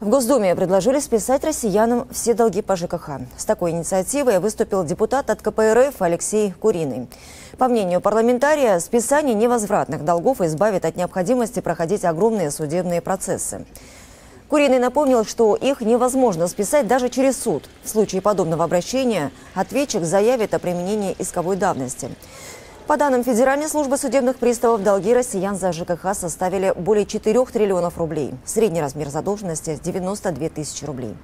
В Госдуме предложили списать россиянам все долги по ЖКХ. С такой инициативой выступил депутат от КПРФ Алексей Куриный. По мнению парламентария, списание невозвратных долгов избавит от необходимости проходить огромные судебные процессы. Куриный напомнил, что их невозможно списать даже через суд. В случае подобного обращения ответчик заявит о применении исковой давности. По данным Федеральной службы судебных приставов, долги россиян за ЖКХ составили более 4 триллионов рублей. Средний размер задолженности – 92 тысячи рублей.